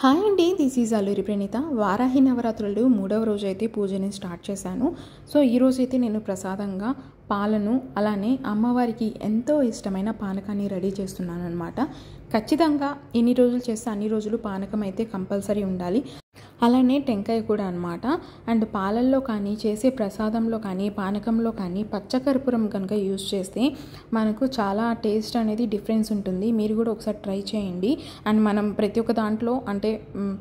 Hi అండి this is Alluri Praneetha. Varahi నవరాత్రులు మూడవ రోజు అయితే పూజని స్టార్ట్ చేశాను. సో ఈ అయితే నేను ప్రసాదంగా పాలను అలానే అమ్మవారికి ఎంతో ఇష్టమైన పానకాన్ని రెడీ చేస్తున్నాను అనమాట ఖచ్చితంగా ఎన్ని రోజులు చేస్తే అన్ని రోజులు పానకం అయితే కంపల్సరీ ఉండాలి. అలానే టెంకాయ కూడా అనమాట అండ్ పాలల్లో కానీ చేసే ప్రసాదంలో కానీ పానకంలో కానీ పచ్చకర్పూరం కనుక యూజ్ చేస్తే మనకు చాలా టేస్ట్ అనేది డిఫరెన్స్ ఉంటుంది. మీరు కూడా ఒకసారి ట్రై చేయండి. అండ్ మనం ప్రతి ఒక్క దాంట్లో అంటే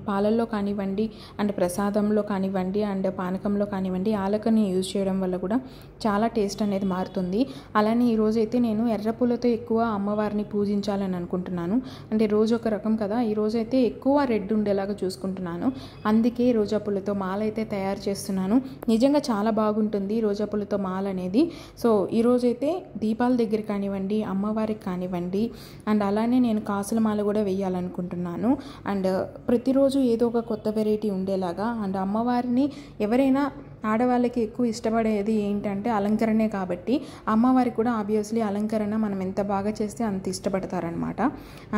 పాలల్లో కానివ్వండి అండ్ ప్రసాదంలో కానివ్వండి అండ్ పానకంలో కానివ్వండి ఆలకని యూజ్ చేయడం వల్ల కూడా చాలా టేస్ట్ అనేది మారుతుంది. అలానే ఈరోజు అయితే నేను ఎర్రపూలతో ఎక్కువ అమ్మవారిని పూజించాలని అనుకుంటున్నాను. అంటే రోజు ఒక రకం కదా ఈరోజైతే అయితే ఎక్కువ రెడ్ ఉండేలాగా చూసుకుంటున్నాను. అందుకే రోజా పూలతో మాల అయితే తయారు చేస్తున్నాను. నిజంగా చాలా బాగుంటుంది రోజా పూలతో మాల అనేది. సో ఈరోజైతే దీపాల దగ్గర కానివ్వండి అమ్మవారికి కానివ్వండి అండ్ అలానే నేను కాసుల మాల కూడా వేయాలనుకుంటున్నాను. అండ్ ప్రతిరోజు ఏదో ఒక కొత్త వెరైటీ ఉండేలాగా అండ్ అమ్మవారిని ఎవరైనా ఆడవాళ్ళకి ఎక్కువ ఇష్టపడేది ఏంటంటే అలంకరణే కాబట్టి అమ్మవారికి కూడా ఆబ్వియస్లీ అలంకరణ మనం ఎంత బాగా చేస్తే అంత ఇష్టపడతారనమాట.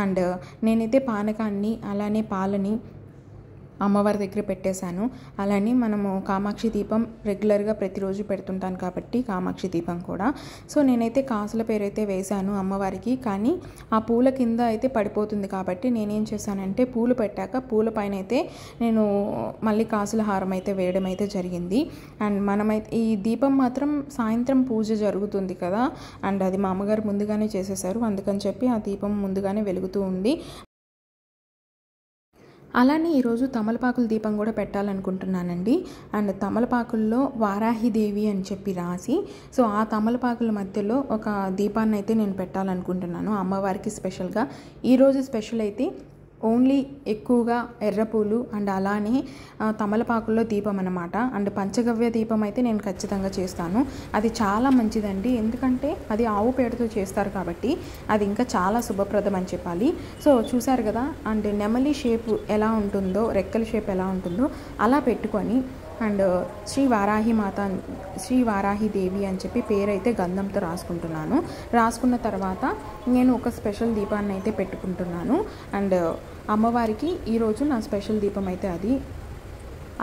అండ్ నేనైతే పానకాన్ని అలానే పాలని అమ్మవారి దగ్గర పెట్టేశాను. అలానే మనము కామాక్షి దీపం రెగ్యులర్గా ప్రతిరోజు పెడుతుంటాను కాబట్టి కామాక్షి దీపం కూడా. సో నేనైతే కాసుల పేరు అయితే వేశాను అమ్మవారికి. కానీ ఆ పూల కింద అయితే పడిపోతుంది కాబట్టి నేనేం చేశానంటే పూలు పెట్టాక పూల పైన అయితే నేను మళ్ళీ కాసుల హారం అయితే వేయడం అయితే జరిగింది. అండ్ మనమైతే ఈ దీపం మాత్రం సాయంత్రం పూజ జరుగుతుంది కదా. అండ్ అది మా అమ్మగారు ముందుగానే చేసేసారు అందుకని చెప్పి ఆ దీపం ముందుగానే వెలుగుతూ ఉంది. అలానే ఈరోజు తమలపాకుల దీపం కూడా పెట్టాలనుకుంటున్నానండి. అండ్ తమలపాకుల్లో వారాహిదేవి అని చెప్పి రాసి సో ఆ తమలపాకుల మధ్యలో ఒక దీపాన్ని అయితే నేను పెట్టాలనుకుంటున్నాను. అమ్మవారికి స్పెషల్గా ఈరోజు స్పెషల్ అయితే ఓన్లీ ఎక్కువగా ఎర్రపూలు అండ్ అలానే తమలపాకుల్లో దీపం అనమాట అండ్ పంచగవ్య దీపం అయితే నేను ఖచ్చితంగా చేస్తాను. అది చాలా మంచిదండి. ఎందుకంటే అది ఆవు పేడతో చేస్తారు కాబట్టి అది ఇంకా చాలా శుభప్రదం అని చెప్పాలి. సో చూసారు కదా? అండ్ నెమలి షేప్ ఎలా ఉంటుందో రెక్కల షేప్ ఎలా ఉంటుందో అలా పెట్టుకొని అండ్ శ్రీ వారాహి మాత శ్రీ వారాహి దేవి అని చెప్పి పేరు అయితే గంధంతో రాసుకుంటున్నాను. రాసుకున్న తర్వాత నేను ఒక స్పెషల్ దీపాన్ని అయితే పెట్టుకుంటున్నాను. అండ్ అమ్మవారికి ఈరోజు నా స్పెషల్ దీపం అయితే అది.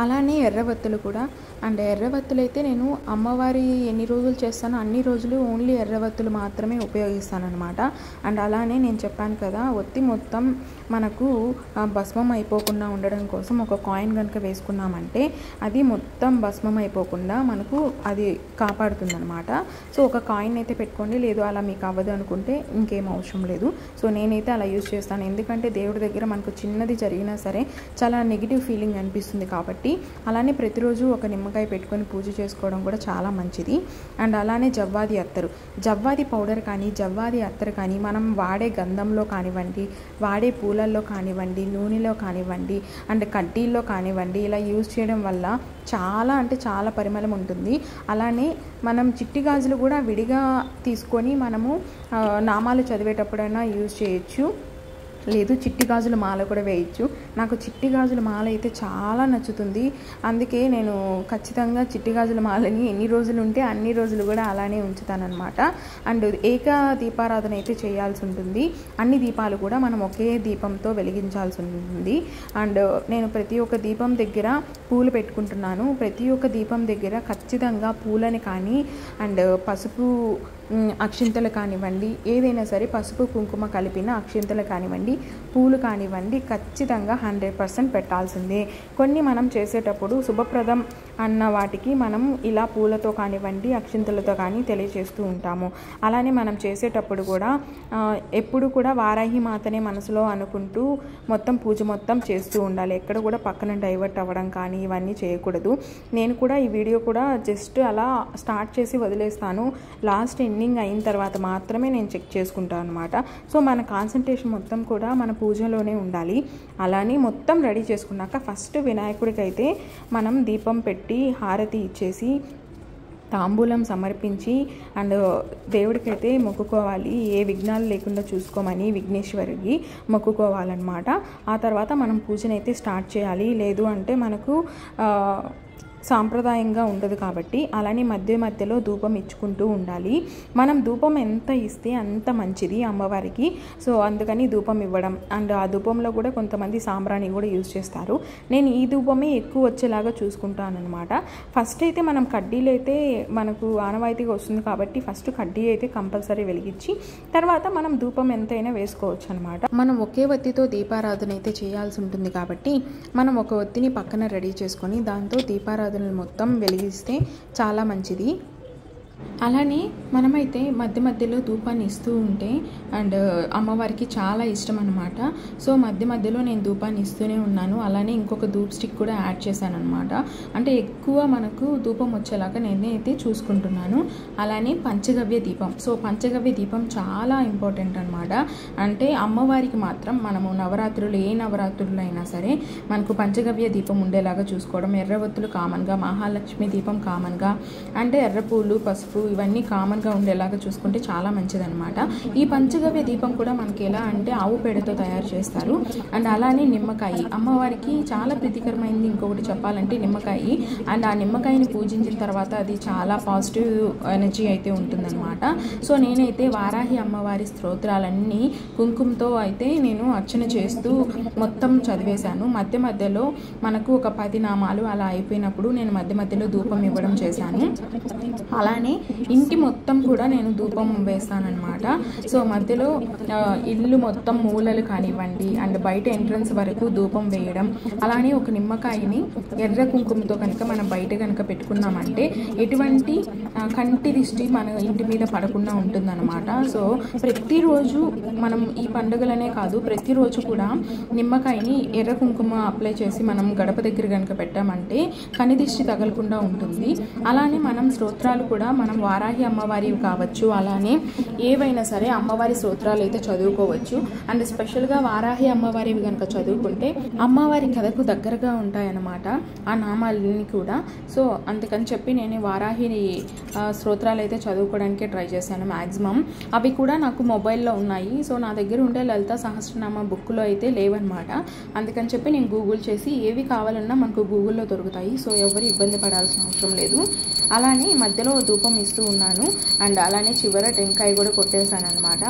అలానే ఎర్రవత్తులు కూడా అండ్ ఎర్రవత్తులు అయితే నేను అమ్మవారి ఎన్ని రోజులు చేస్తానో అన్ని రోజులు ఓన్లీ ఎర్రవత్తులు మాత్రమే ఉపయోగిస్తానమాట అండ్ అలానే నేను చెప్పాను కదా ఒత్తి మొత్తం మనకు ఆ, భస్మం అయిపోకుండా ఉండడం కోసం ఒక కాయిన్ కనుక వేసుకున్నామంటే అది మొత్తం భస్మం అయిపోకుండా మనకు అది కాపాడుతుంది అనమాట సో ఒక కాయిన్ అయితే పెట్టుకోండి లేదు అలా మీకు అవ్వదు అనుకుంటే ఇంకేం అవసరం లేదు. సో నేనైతే అలా యూజ్ చేస్తాను. ఎందుకంటే దేవుడి దగ్గర మనకు చిన్నది జరిగినా సరే చాలా నెగిటివ్ ఫీలింగ్ అనిపిస్తుంది కాబట్టి అలానే ప్రతిరోజు ఒక నిమ్మకాయ పెట్టుకొని పూజ చేసుకోవడం కూడా చాలా మంచిది. అండ్ అలానే జవ్వాది అత్తరు. జవ్వాది పౌడర్ కానీ జవ్వాది అత్తరు కానీ మనం వాడే గంధంలో కానివ్వండి వాడే పూలల్లో కానివ్వండి నూనెలో కానివ్వండి అండ్ కడ్డీల్లో కానివ్వండి ఇలా యూజ్ చేయడం వల్ల చాలా అంటే చాలా పరిమళం ఉంటుంది. అలానే మనం చిట్టి గాజులు కూడా విడిగా తీసుకొని మనము నామాలు చదివేటప్పుడైనా యూజ్ చేయొచ్చు. లేదు చిట్టి గాజుల మాల కూడా వేయచ్చు. నాకు చిట్టి గాజుల మాల అయితే చాలా నచ్చుతుంది. అందుకే నేను ఖచ్చితంగా చిట్టి గాజుల మాలని ఎన్ని రోజులు ఉంటే అన్ని రోజులు కూడా అలానే ఉంచుతానమాట అండ్ ఏక దీపారాధన అయితే చేయాల్సి ఉంటుంది. అన్ని దీపాలు కూడా మనం ఒకే దీపంతో వెలిగించాల్సి ఉంటుంది. అండ్ నేను ప్రతి ఒక్క దీపం దగ్గర పూలు పెట్టుకుంటున్నాను. ప్రతి ఒక్క దీపం దగ్గర ఖచ్చితంగా పూలని కానీ అండ్ పసుపు అక్షింతలు కానివ్వండి ఏదైనా సరే పసుపు కుంకుమ కలిపిన అక్షింతలు కానివ్వండి పూలు కానివ్వండి ఖచ్చితంగా హండ్రెడ్ పర్సెంట్ పెట్టాల్సిందే. కొన్ని మనం చేసేటప్పుడు శుభప్రదం అన్న వాటికి మనం ఇలా పూలతో కానివ్వండి అక్షింతలతో కానీ తెలియజేస్తూ ఉంటాము. అలానే మనం చేసేటప్పుడు కూడా ఎప్పుడు కూడా వారాహి మాతనే మనసులో అనుకుంటూ మొత్తం పూజ మొత్తం చేస్తూ ఉండాలి. ఎక్కడ కూడా పక్కన డైవర్ట్ అవ్వడం కానీ ఇవన్నీ చేయకూడదు. నేను కూడా ఈ వీడియో కూడా జస్ట్ అలా స్టార్ట్ చేసి వదిలేస్తాను. లాస్ట్ ఎండింగ్ అయిన తర్వాత మాత్రమే నేను చెక్ చేసుకుంటాను అనమాట సో మన కాన్సన్ట్రేషన్ మొత్తం కూడా మన పూజలోనే ఉండాలి. అలానే మొత్తం రెడీ చేసుకున్నాక ఫస్ట్ వినాయకుడికి అయితే మనం దీపం పెట్టి హారతి ఇచ్చేసి తాంబూలం సమర్పించి అండ్ దేవుడికైతే మొక్కుకోవాలి. ఏ విఘ్నాలు లేకుండా చూసుకోమని విఘ్నేశ్వరికి మొక్కుకోవాలన్నమాట. ఆ తర్వాత మనం పూజనైతే స్టార్ట్ చేయాలి. లేదు అంటే మనకు సాంప్రదాయంగా ఉండదు కాబట్టి అలానే మధ్య మధ్యలో ధూపం ఇచ్చుకుంటూ ఉండాలి. మనం ధూపం ఎంత ఇస్తే అంత మంచిది అమ్మవారికి. సో అందుకని ధూపం ఇవ్వడం. అండ్ ఆ ధూపంలో కూడా కొంతమంది సాంబ్రాణి కూడా యూజ్ చేస్తారు. నేను ఈ ధూపమే ఎక్కువ వచ్చేలాగా చూసుకుంటాను అనమాట ఫస్ట్ అయితే మనం కడ్డీలు అయితే మనకు ఆనవాయితీగా వస్తుంది కాబట్టి ఫస్ట్ కడ్డీ అయితే కంపల్సరీ వెలిగించి తర్వాత మనం ధూపం ఎంతైనా వేసుకోవచ్చు అనమాట మనం ఒకే ఒత్తితో దీపారాధన అయితే చేయాల్సి ఉంటుంది కాబట్టి మనం ఒక ఒత్తిని పక్కన రెడీ చేసుకొని దాంతో దీపారాధన దీపారాధనలు మొత్తం వెలిగిస్తే చాలా మంచిది. అలానే మనమైతే మధ్య మధ్యలో ధూపాన్ని ఇస్తూ ఉంటే అండ్ అమ్మవారికి చాలా ఇష్టం అనమాట సో మధ్య మధ్యలో నేను ధూపాన్ని ఇస్తూనే ఉన్నాను. అలానే ఇంకొక ధూప్ స్టిక్ కూడా యాడ్ చేశాను అనమాట అంటే ఎక్కువ మనకు ధూపం వచ్చేలాగా నేనైతే చూసుకుంటున్నాను. అలానే పంచగవ్య దీపం. సో పంచగవ్య దీపం చాలా ఇంపార్టెంట్ అనమాట అంటే అమ్మవారికి మాత్రం మనము నవరాత్రులు ఏ నవరాత్రులు అయినా సరే మనకు పంచగవ్య దీపం ఉండేలాగా చూసుకోవడం ఎర్రవత్తులు కామన్గా మహాలక్ష్మి దీపం కామన్గా అంటే ఎర్రపూలు పసుపు పసుపు ఇవన్నీ కామన్గా ఉండేలాగా చూసుకుంటే చాలా మంచిదనమాట ఈ పంచగవ్య దీపం కూడా మనకి ఎలా అంటే ఆవు పేడతో తయారు చేస్తారు. అండ్ అలానే నిమ్మకాయ. అమ్మవారికి చాలా ప్రీతికరమైంది ఇంకొకటి చెప్పాలంటే నిమ్మకాయ. అండ్ ఆ నిమ్మకాయని పూజించిన తర్వాత అది చాలా పాజిటివ్ ఎనర్జీ అయితే ఉంటుందన్నమాట. సో నేనైతే వారాహి అమ్మవారి స్తోత్రాలన్నీ కుంకుమతో అయితే నేను అర్చన చేస్తూ మొత్తం చదివేశాను. మధ్య మధ్యలో మనకు ఒక పది నామాలు అలా అయిపోయినప్పుడు నేను మధ్య మధ్యలో ధూపం ఇవ్వడం చేశాను. అలానే ఇంటి మొత్తం కూడా నేను ధూపం వేస్తానన్నమాట. సో మధ్యలో ఇల్లు మొత్తం మూలలు కానివ్వండి అండ్ బయట ఎంట్రన్స్ వరకు ధూపం వేయడం అలానే ఒక నిమ్మకాయని ఎర్ర కుంకుమతో కనుక మనం బయట కనుక పెట్టుకున్నామంటే ఎటువంటి కంటి దిష్టి మన ఇంటి మీద పడకుండా ఉంటుందన్నమాట. సో ప్రతిరోజు మనం ఈ పండుగలనే కాదు ప్రతిరోజు కూడా నిమ్మకాయని ఎర్ర కుంకుమ అప్లై చేసి మనం గడప దగ్గర కనుక పెట్టామంటే కని దిష్టి తగలకుండా ఉంటుంది. అలానే మనం స్తోత్రాలు కూడా మనం వారాహి అమ్మవారివి కావచ్చు అలానే ఏవైనా సరే అమ్మవారి స్తోత్రాలు అయితే చదువుకోవచ్చు. అండ్ స్పెషల్గా వారాహి అమ్మవారివి కనుక చదువుకుంటే అమ్మవారి కథకు దగ్గరగా ఉంటాయన్నమాట ఆ నామాలన్నీ కూడా. సో అందుకని చెప్పి నేను వారాహి స్తోత్రాలు అయితే చదువుకోవడానికే ట్రై చేశాను మ్యాక్సిమం అవి కూడా నాకు మొబైల్లో ఉన్నాయి. సో నా దగ్గర ఉండే లలిత సహస్రనామ బుక్లో అయితే లేవన్నమాట. అందుకని చెప్పి నేను గూగుల్ చేసి ఏవి కావాలన్నా మనకు గూగుల్లో దొరుకుతాయి. సో ఎవరు ఇబ్బంది పడాల్సిన అవసరం లేదు. అలానే మధ్యలో ధూపం ఇస్తూ ఉన్నాను. అండ్ అలానే చివర టెంకాయ కూడా కొట్టేశాను అనమాట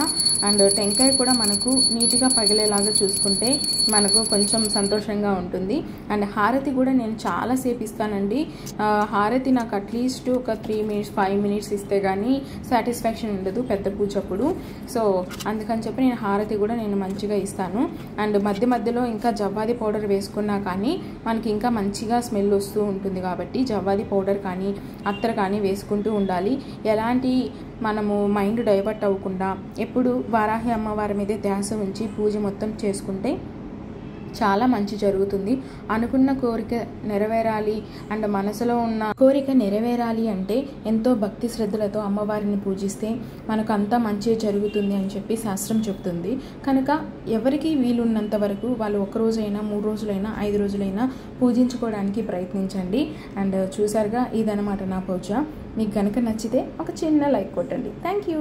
అండ్ టెంకాయ కూడా మనకు నీట్గా పగిలేలాగా చూసుకుంటే మనకు కొంచెం సంతోషంగా ఉంటుంది. అండ్ హారతి కూడా నేను చాలాసేపు ఇస్తానండి. హారతి నాకు అట్లీస్ట్ ఒక త్రీ మినిట్స్ ఫైవ్ మినిట్స్ ఇస్తే కానీ సాటిస్ఫాక్షన్ ఉండదు పెద్ద పూజప్పుడు సో అందుకని చెప్పి నేను హారతి కూడా నేను మంచిగా ఇస్తాను. అండ్ మధ్య మధ్యలో ఇంకా జవ్వాది పౌడర్ వేసుకున్నా కానీ మనకి ఇంకా మంచిగా స్మెల్ వస్తూ ఉంటుంది కాబట్టి జవ్వాది పౌడర్ కానీ అత్తర కానీ వేసుకుంటూ ఉండాలి. ఎలాంటి మనము మైండ్ డైవర్ట్ అవ్వకుండా ఎప్పుడు వారాహి అమ్మవారి మీదే ధ్యాస ఉంచి పూజ మొత్తం చేసుకుంటే చాలా మంచి జరుగుతుంది. అనుకున్న కోరిక నెరవేరాలి అండ్ మనసులో ఉన్న కోరిక నెరవేరాలి అంటే ఎంతో భక్తి శ్రద్ధలతో అమ్మవారిని పూజిస్తే మనకు అంతా మంచి జరుగుతుంది అని చెప్పి శాస్త్రం చెప్తుంది కనుక ఎవరికి వీలున్నంత వరకు వాళ్ళు ఒక రోజైనా మూడు రోజులైనా ఐదు రోజులైనా పూజించుకోవడానికి ప్రయత్నించండి. అండ్ చూసారుగా ఇదనమాట నా పూజ. మీకు కనుక నచ్చితే ఒక చిన్న లైక్ కొట్టండి. Thank you.